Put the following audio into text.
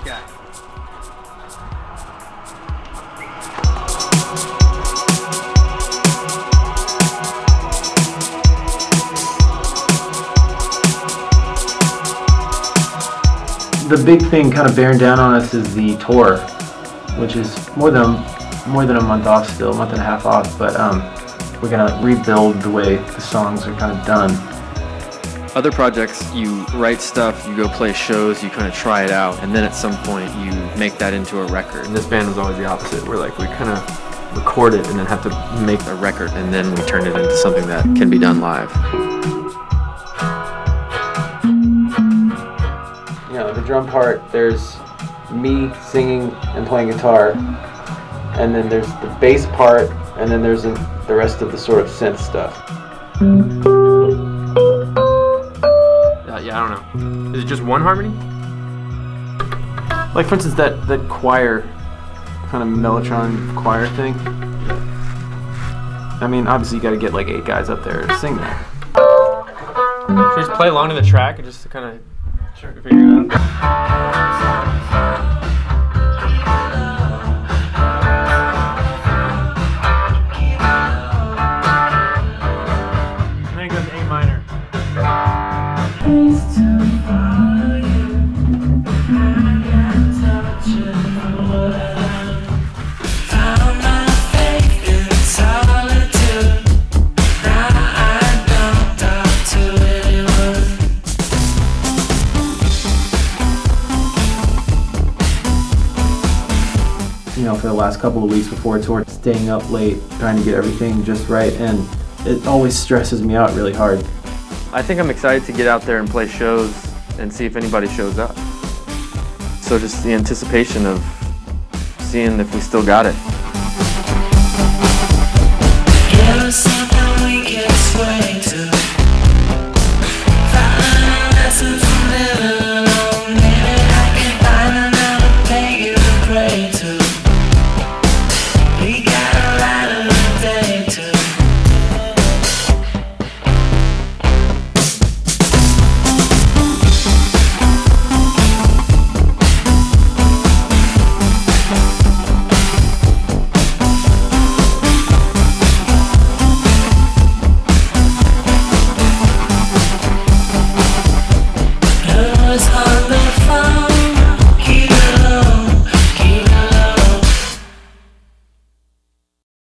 guy. The big thing kind of bearing down on us is the tour, which is more than more than a month off still, a month and a half off, but um, we're gonna rebuild the way the songs are kind of done. Other projects, you write stuff, you go play shows, you kind of try it out, and then at some point you make that into a record. And this band was always the opposite. We're like, we kind of record it and then have to make a record, and then we turn it into something that can be done live. You know, the drum part, there's me singing and playing guitar, and then there's the bass part, and then there's the rest of the sort of synth stuff. I don't know. Is it just one harmony? Like for instance, that that choir, kind of mellotron choir thing. I mean, obviously you got to get like eight guys up there to sing that. Should we just play along to the track and just kind of figure it out? You know, for the last couple of weeks before tour, staying up late, trying to get everything just right, and it always stresses me out really hard. I think I'm excited to get out there and play shows and see if anybody shows up. So just the anticipation of seeing if we still got it.